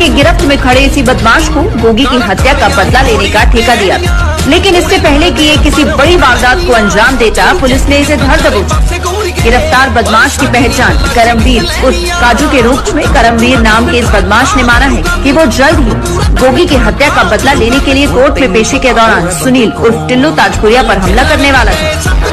के गिरफ्त में खड़े इसी बदमाश को गोगी की हत्या का बदला लेने का ठेका दिया। लेकिन इससे पहले कि ये किसी बड़ी वारदात को अंजाम देता, पुलिस ने इसे धर दबोचा गिरफ़्तार बदमाश की पहचान करमवीर उर्फ़ काजू के रूप में करमवीर नाम के इस बदमाश ने माना है कि वो जल्द ही गोगी की हत्या का बदला लेने के लिए कोर्ट में पेशी के दौरान सुनील उर्फ़ टिल्लू ताजपुरिया पर हमला करने वाला था।